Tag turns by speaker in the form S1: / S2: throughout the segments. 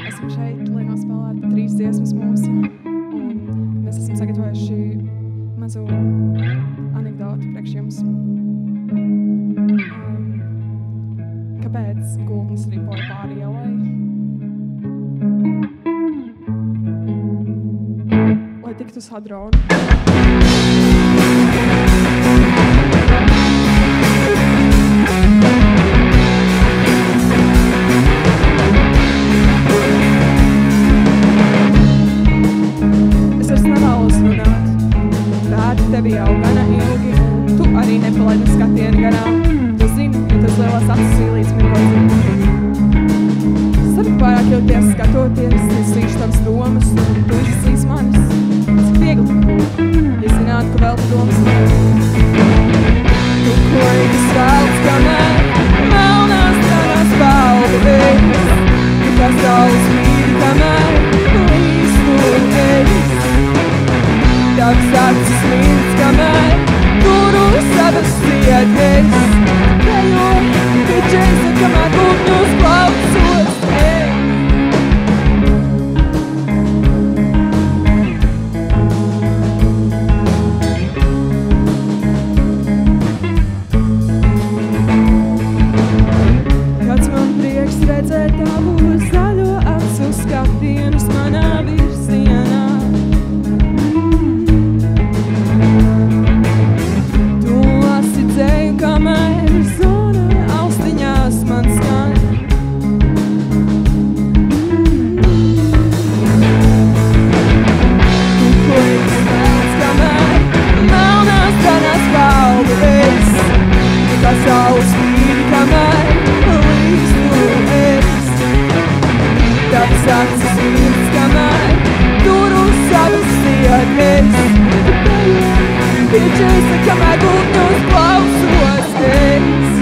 S1: esam šeit, lai nospēlētu trīs dziesmas mūsu. Un mēs esam sagatavojuši mazu anekdoti priekš jums. Um, kāpēc gultnes ripoja pāri ielai? Lai tiktu uz hadronu. Es lielās acis īlīts mirgot. Starp pārāk jūties skatoties, es līdz tavas domas, un tu izsīs manis. Cik viegli ja zinātu, ka vēl tu domas man. pictures that come out of those close to us.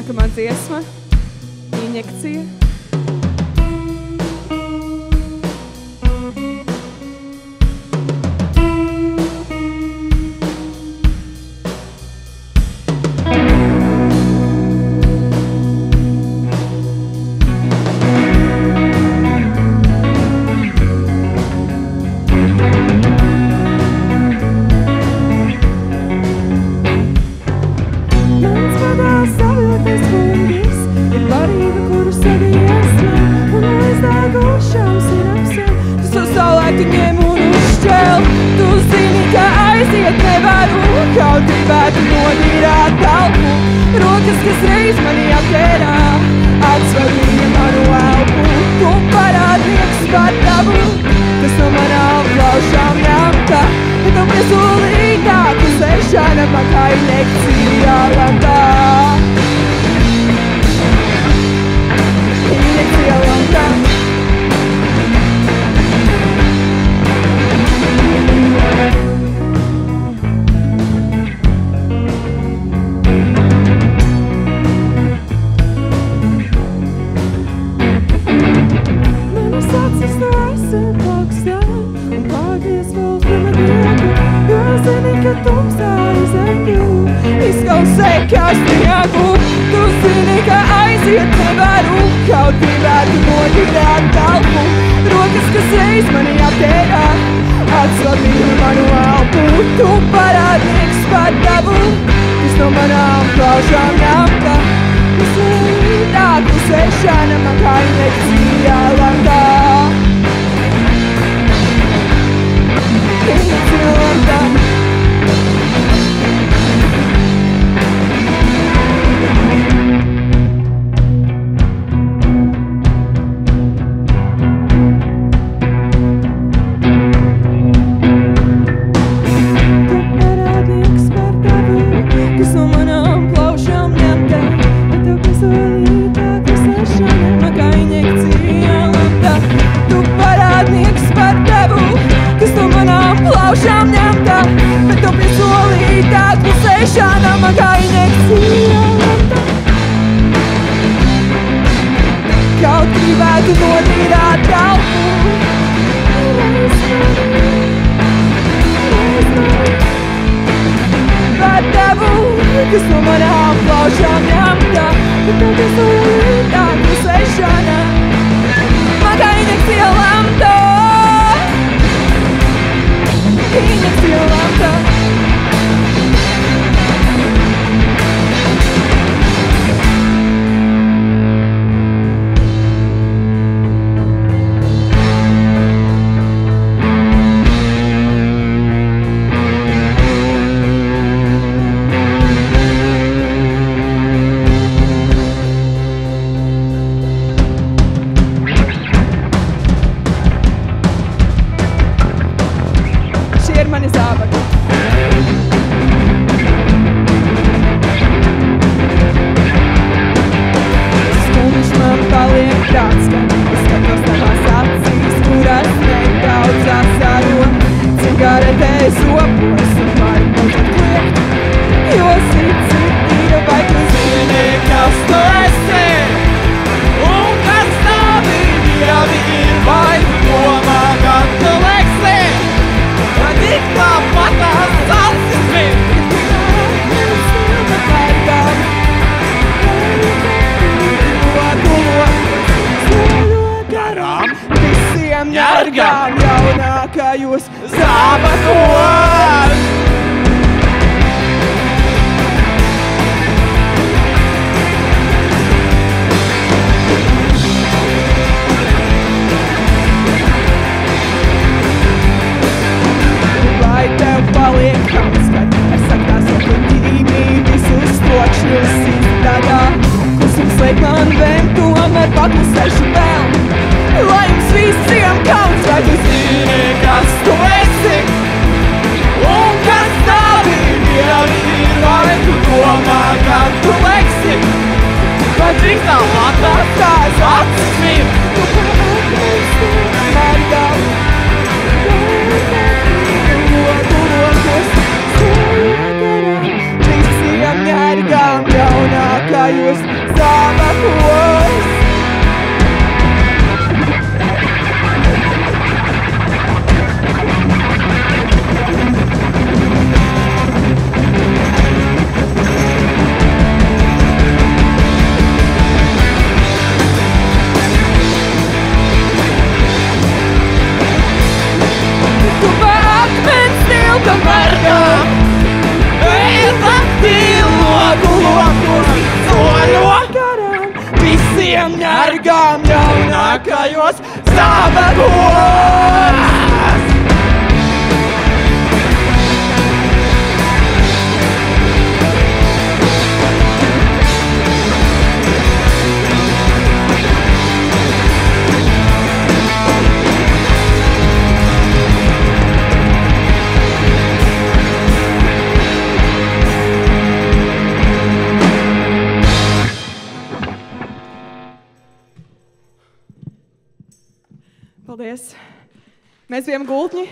S1: Nākamā dziesma, injekcija. Aiziet nevaru, kaut gribētu nodīrāt telpu. Rokas, kas reiz mani apķērā, atsver viņa manu elpu. Tu parādnieks par tavu, kas no manām plaušām ņemta. Bet tu piesolītā, klusēšana man kā injekcija lantā. Izkausē kā sniegu Tu zini, ka aiziet nevaru Kaut gribētu noģirāt telpu Rokas, kas reiz mani aptērā Atslavīja manu elpu Tu parādnieks par tavu Kas no manām plaušām ņemta Vislīdā klusēšana man kā injekcija lantā Injekcija lantā Man kā injekcija lamta, injekcija lamta. Šie ir vēm, tomēr paklusēšu vēl. Lai jums visiem kauns, vai tu zini, kas tu esi?
S2: Un kas tavi dievi ir, vai tu domā, ka tu leksi? Vai tik tāpat tās acis ir? 大番薯
S1: Paldies! Mēs bijām gultņi,